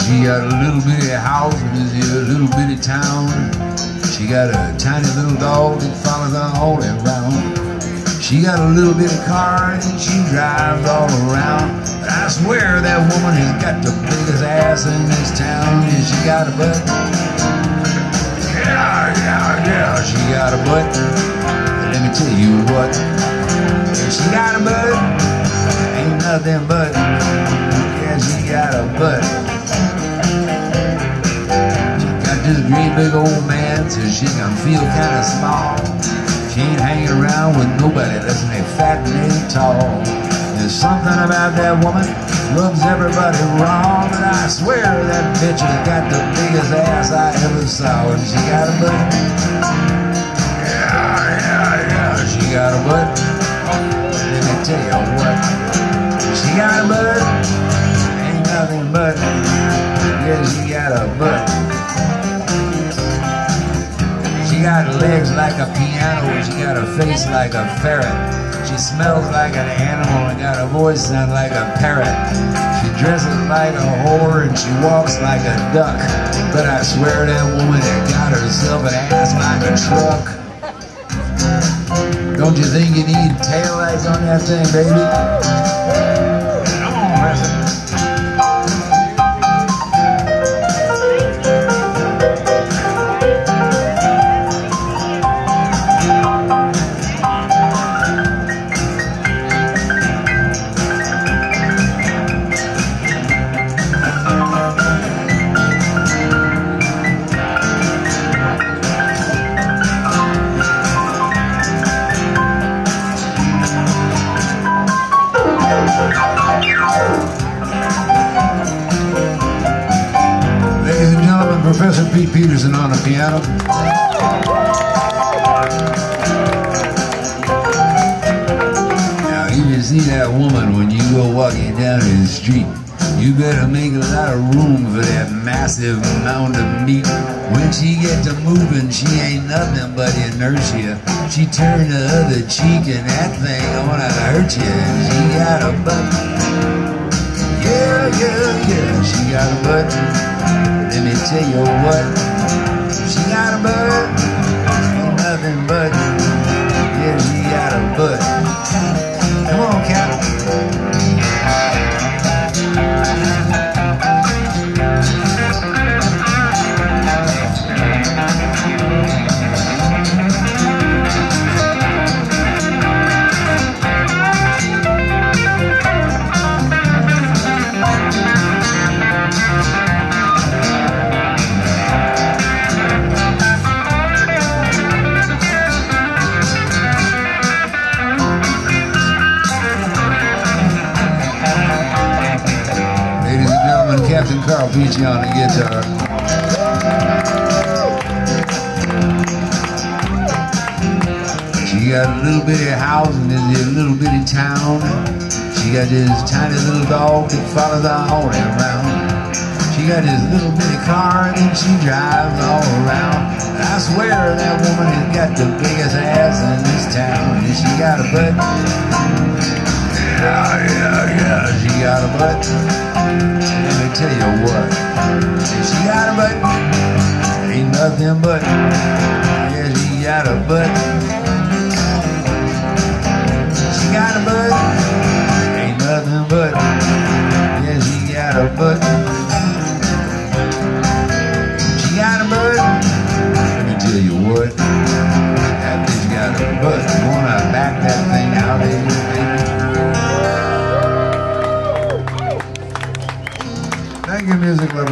She got a little bitty house in this here little bitty town. She got a tiny little dog that follows her all around. She got a little bitty car and she drives all around. I swear that woman has got the biggest ass in this town. And she got a butt. Yeah, yeah, yeah, she got a butt. But let me tell you what. Yeah, she got a butt. Ain't nothing but. Big old man so she can feel kind of small. She ain't hanging around with nobody that's any fat and any tall. There's something about that woman rubs everybody wrong, and I swear that bitch has got the biggest ass I ever saw, and she got a butt. Yeah, yeah, yeah, she got a butt. Let me tell you what, she got a butt. Ain't nothing but, yeah, she got a butt. Legs like a piano, she got a face like a ferret. She smells like an animal and got a voice sound like a parrot. She dresses like a whore and she walks like a duck. But I swear that woman got herself an ass like a truck. Don't you think you need tail lights on that thing, baby? Professor Pete Peterson on the piano. Now, you see that woman when you go walking down the street, you better make a lot of room for that massive mound of meat. When she gets to moving, she ain't nothing but inertia. She turn the other cheek and that thing gonna hurt you. She got a butt. Let me tell Carl Peachy on the guitar. She got a little bitty house in this little bitty town. She got this tiny little dog that follows her all around. She got this little bitty car that she drives all around. And I swear that woman has got the biggest ass in this town. And she got a butt. Yeah, yeah, yeah, she got a butt. What. She got a butt. Ain't nothing but. Yeah, she got a butt. She got a butt. Ain't nothing but. Yeah, she got a butt.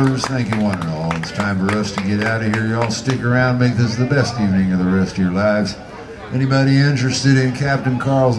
Lovers. Thank you, one and all. It's time for us to get out of here. Y'all stick around, make this the best evening of the rest of your lives. Anybody interested in Captain Carl's